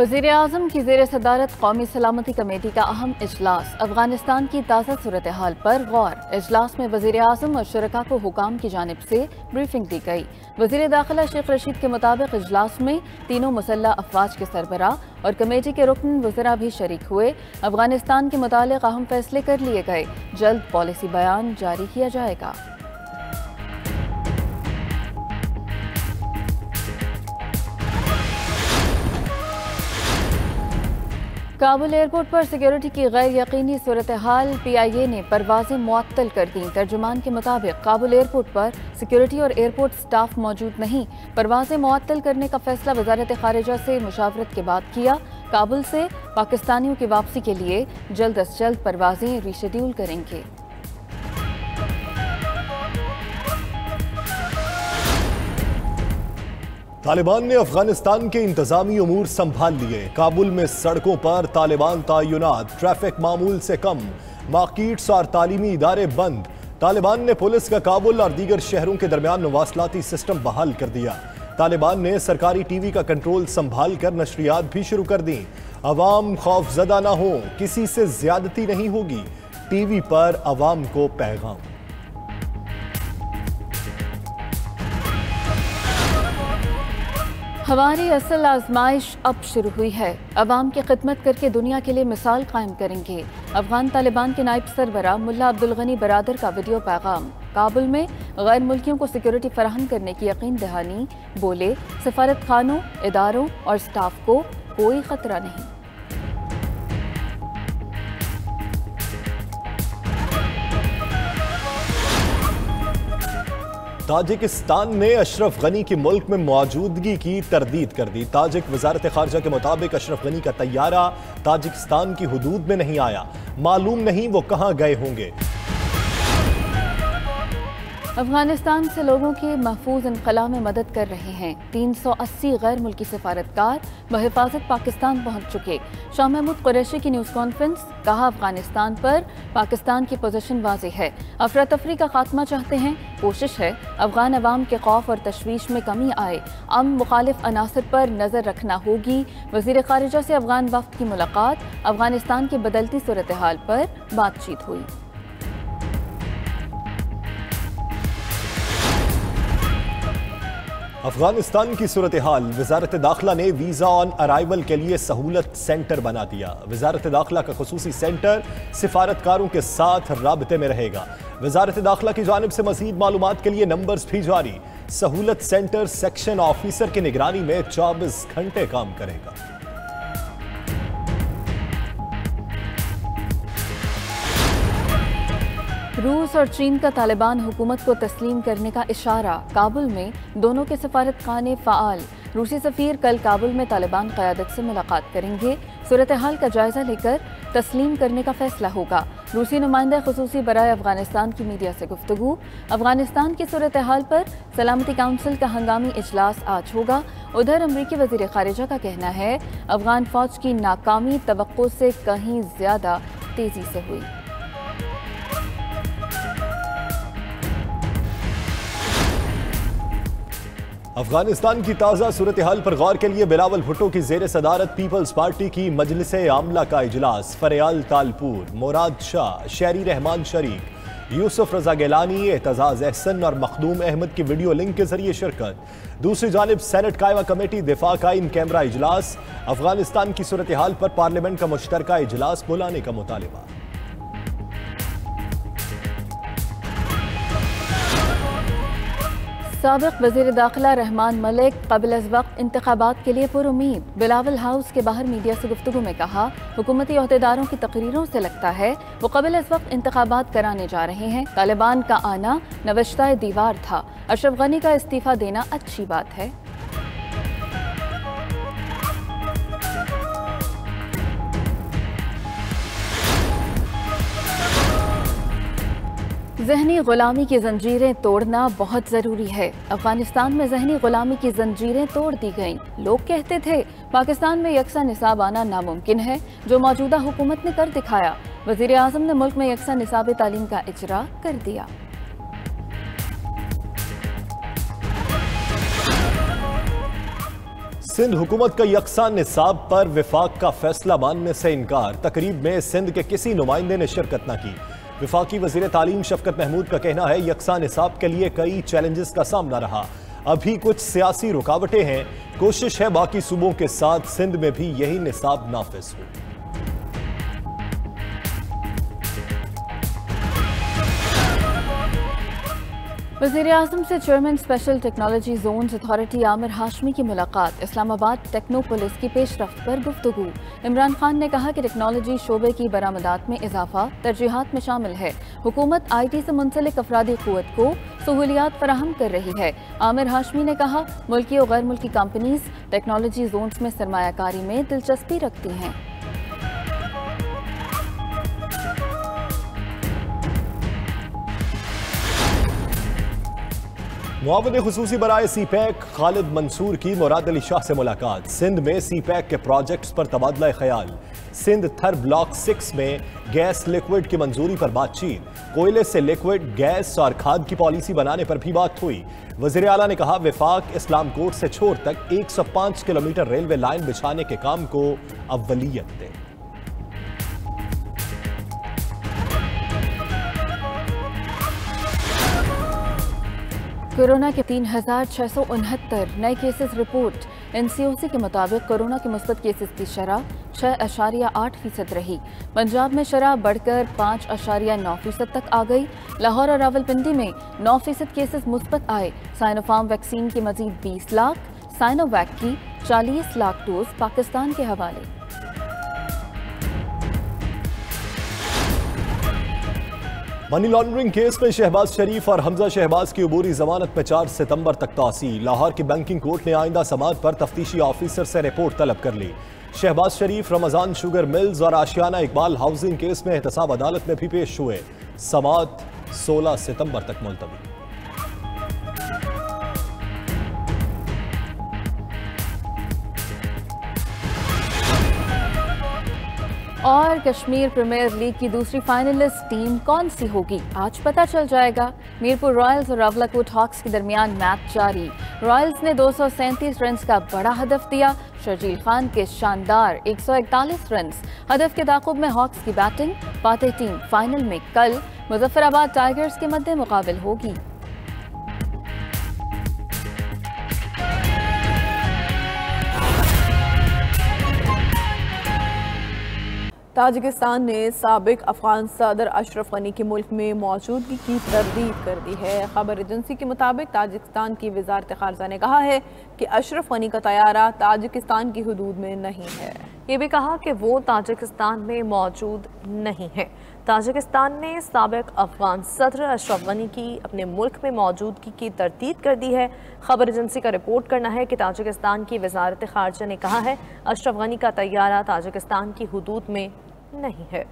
वज़ीर अजम की जेर सदारत कौमी सलामती कमेटी का अहम अजलास अफ़गानिस्तान की ताज़ा सूरत हाल पर गौर। अजलास में वज़ीर अजम और शुरा को हुकाम की जानब से ब्रीफिंग दी गई। वज़ीर दाखिला शेख रशीद के मुताबिक अजलास में तीनों मुसल्ह अफवाज के सरबरा और कमेटी के रुकन वजरा भी शरीक हुए। अफ़गानिस्तान के मुतालिक अहम फैसले कर लिए गए। जल्द पॉलिसी बयान जारी किया जाएगा। काबुल एयरपोर्ट पर सिक्योरिटी की गैर यकीनी सूरत हाल पी आई ए ने परवाजें मुअत्तल कर दी। तर्जुमान के मुताबिक काबुल एयरपोर्ट पर सिक्योरिटी और एयरपोर्ट स्टाफ मौजूद नहीं। परवाजें मुअत्तल करने का फैसला वजारत खारजा से मुशावरत के बाद किया। काबुल से पाकिस्तानियों की वापसी के लिए जल्द अज जल्द परवाजें रिशेड्यूल करेंगे। तालिबान ने अफ़गानिस्तान के इंतजामी अमूर संभाल लिए। काबुल में सड़कों पर तालिबान तयनत ट्रैफ़िक मामूल से कम। मार्किट्स और तालीमी इदारे बंद। तालिबान ने पुलिस का काबुल और दीगर शहरों के दरमियान मवासलाती सिस्टम बहाल कर दिया। तालिबान ने सरकारी टीवी का कंट्रोल संभाल कर नशरियात भी शुरू कर दी। अवाम खौफजदा ना हो, किसी से ज्यादती नहीं होगी। टीवी पर अवाम को पैगाम। हमारी असल आजमाइश अब शुरू हुई है। अवाम की खिदमत करके दुनिया के लिए मिसाल कायम करेंगे। अफगान तालिबान के नायब सरबरा मुला अब्दुल गनी बरदर का वीडियो पैगाम। काबुल में गैर मुल्कियों को सिक्योरिटी फराहम करने की यकीन दहानी। बोले सफारत खानों इदारों और स्टाफ को कोई खतरा नहीं। ताजिकिस्तान ने अशरफ गनी के मुल्क में मौजूदगी की तरदीद कर दी। ताजिक वजारत खारजा के मुताबिक अशरफ गनी का तैयारा ताजिकिस्तान की हदूद में नहीं आया। मालूम नहीं वो कहाँ गए होंगे। अफ़गानिस्तान से लोगों के महफूज इनकला में मदद कर रहे हैं। तीन सौ अस्सी गैर मुल्की सफारतकार बहिफाजत पाकिस्तान पहुँच चुके। शाह महमूद कुरैशी की न्यूज़ कॉन्फ्रेंस कहा, अफ़गानिस्तान पर पाकिस्तान की पोजीशन वाज है। अफरा तफरी का खात्मा चाहते हैं, कोशिश है अफगान अवाम के खौफ और तशवीश में कमी आए। अम मुखालिफ अनासर पर नज़र रखना होगी। वज़ीर खारजा से अफगान वफद की मुलाकात, अफ़गानिस्तान की बदलती सूरत हाल पर बातचीत हुई। अफ़गानिस्तान की सूरत हाल वजारत दाखिला ने वीज़ा ऑन अराइवल के लिए सहूलत सेंटर बना दिया। वजारत दाखिला का खसूसी सेंटर सिफारतकारों के साथ रबते में रहेगा। वजारत दाखिला की जानब से मजीद मालूम के लिए नंबर भी जारी। सहूलत सेंटर सेक्शन ऑफिसर की निगरानी में चौबीस घंटे काम करेगा। रूस और चीन का तालिबान हुकूमत को तस्लीम करने का इशारा। काबुल में दोनों के सफारत खाने फ़ाल। रूसी सफ़ीर कल काबुल में तालिबान क़्यादत से मुलाकात करेंगे। सूरत हाल का जायज़ा लेकर तस्लीम करने का फैसला होगा। रूसी नुमाइंदा खसूसी बरए अफ़गानिस्तान की मीडिया से गुफ्तु अफ़गानिस्तान की सूरत हाल पर सलामती काउंसिल का हंगामी इजलास आज होगा। उधर अमरीकी वज़ीर खारजा का कहना है, अफगान फौज की नाकामी तो कहीं ज़्यादा तेज़ी से हुई। अफ़गानिस्तान की ताज़ा सूरत हाल पर गौर के लिए बिलावल भुट्टो की जेर सदारत पीपल्स पार्टी की मजलिस आमला का इजलास, फरियाल तालपुर, मुराद शाह, शहरी रहमान शरीक, यूसुफ रजा गैलानी, एतजाज एहसन और मखदूम अहमद की वीडियो लिंक के ज़रिए शिरकत। दूसरी जानब सैनट कायमा कमेटी, दिफा का इन कैमरा इजलास। अफ़गानिस्तान की सूरत हाल पर पार्लियामेंट का मुश्तर इजलास, बुलाने का मुतालबा। सबक वज़ीर दाखिला रहमान मलिक कबल अज वक्त इंतबात के लिए पुरुद बिलावल हाउस के बाहर मीडिया से गुफ्तु में कहा हुकूमती अहदेदारों की तकरीरों से लगता है वो कबल अज वक्त इंतबात कराने जा रहे हैं तालिबान का आना नवशता दीवार था अशरफ गनी का इस्तीफ़ा देना अच्छी बात है जहनी गुलामी की जंजीरें तोड़ना बहुत ज़रूरी है। अफ़गानिस्तान में जहनी गुलामी की जंजीरें तोड़ दी गईं। लोग कहते थे, पाकिस्तान में यकसा निसाब आना नामुमकिन है, जो मौजूदा हुकूमत ने कर दिखाया। वज़ीर अजम ने मुल्क में यकसा निसाब तालीम का इजरा कर दिया। सिंध हुकूमत का यकसा निसाब पर विफाक का फैसला मानने से इनकार। तकरीब में सिंध के किसी नुमाइंदे ने शिरकत न की। विफाकी वज़ीर तालीम शफकत महमूद का कहना है, यकसा निसाब के लिए कई चैलेंजेस का सामना रहा। अभी कुछ सियासी रुकावटें हैं। कोशिश है बाकी सूबों के साथ सिंध में भी यही निसाब नाफिज हो। वज़ीर अजम से chairman special technology zone authority Amir Hashmi की मुलाकात। इस्लामाबाद टेक्नोपोलिस की पेशरफ पर गुफ्तु इमरान खान ने कहा कि टेक्नोलॉजी शोबे की बरामदात में इजाफा तरजीहत में शामिल है। हुकूमत आई टी से मुंसलिक अफराधी क़वत को सहूलियात फराहम कर रही है। आमिर हाशमी ने कहा, मुल्की और गैर मुल्की कंपनीज़ टेक्नोलॉजी जोन्स में सरमाकारी में दिलचस्पी रखती हैं। मुआवन खसूसी बरए सी पैक खालिद मंसूर की मुराद अली शाह से मुलाकात। सिंध में सी पैक के प्रोजेक्ट्स पर तबादला ख्याल। सिंध थर ब्लॉक सिक्स में गैस लिक्विड की मंजूरी पर बातचीत। कोयले से लिक्विड, गैस और खाद की पॉलिसी बनाने पर भी बात हुई। वज़ीर अला ने कहा, विफाक इस्लाम कोट से छोर तक 105 किलोमीटर रेलवे लाइन बिछाने के काम को अव्वलियत। कोरोना के तीन हज़ार छह सौ उनहत्तर नए केसेस रिपोर्ट। एनसीओसी के मुताबिक कोरोना के मुस्बत केसेस की शरह छह अशारिया आठ फ़ीसद रही। पंजाब में शरह बढ़कर पाँच अशारिया नौ फ़ीसद तक आ गई। लाहौर और रावलपिंडी में नौ फ़ीसद केसेस मुस्बत आए। साइनोफार्म वैक्सीन की मजीद बीस लाख साइनोवैक की चालीस लाख डोज पाकिस्तान के हवाले। मनी लॉन्ड्रिंग केस में शहबाज शरीफ और हमजा शहबाज की अबूरी जमानत में चार सितंबर तक तोसी लाहौर की बैंकिंग कोर्ट ने आइंदा समात पर तफ्तीशी ऑफिसर से रिपोर्ट तलब कर ली। शहबाज शरीफ, रमज़ान शुगर मिल्स और आशियाना इकबाल हाउसिंग केस में एहतसाब अदालत में भी पेश हुए। समात 16 सितंबर तक मुलतवी। और कश्मीर प्रीमियर लीग की दूसरी फाइनलिस्ट टीम कौन सी होगी? आज पता चल जाएगा। मीरपुर रॉयल्स और रावलाकोट हॉक्स के दरमियान मैच जारी। रॉयल्स ने दो रन का बड़ा हदफ दिया। शर्जील खान के शानदार 141 रन हदफ के ताकुब में हॉक्स की बैटिंग। पाते टीम फाइनल में कल मुजफ्फराबाद टाइगर्स के मद्दे मुकाबल होगी। ताजिकिस्तान ने सबक अफगान सदर अशरफ गनी की मुल्क में मौजूदगी की तरदीद कर दी है। खबर एजेंसी के मुताबिक ताजिकिस्तान की वजारत खारजा ने कहा है कि अशरफ गनी का तैयारा ताजिकिस्तान की हदूद में नहीं है। ये भी कहा कि वो ताजिकिस्तान में मौजूद नहीं है। ताजिकिस्तान ने सबक अफगान सदर अशरफ गनी की अपने मुल्क में मौजूदगी की तरतीब कर दी है। खबर एजेंसी का रिपोर्ट करना है कि ताजिकिस्तान की वजारत खारजा ने कहा है, अशरफ गनी का तैयारा ताजिकिस्तान की हदूद में नहीं है।